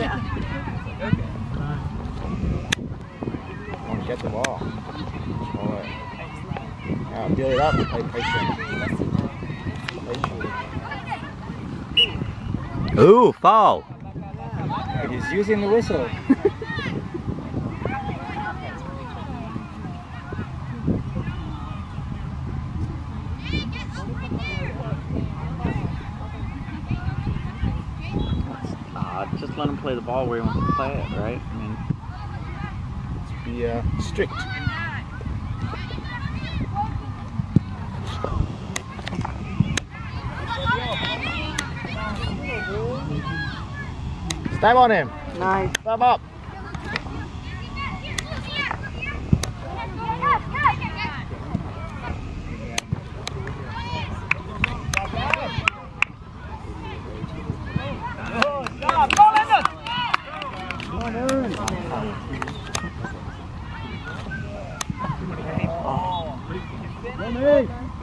Yeah. Come on, get the ball. Alright. Now build it up. Play patient. Patient. Ooh, foul. He's using the whistle. Uh, just let him play the ball where he wants to play it, right? I mean, let's Be uh, strict. Stab on him. Nice. Stab up. Come in.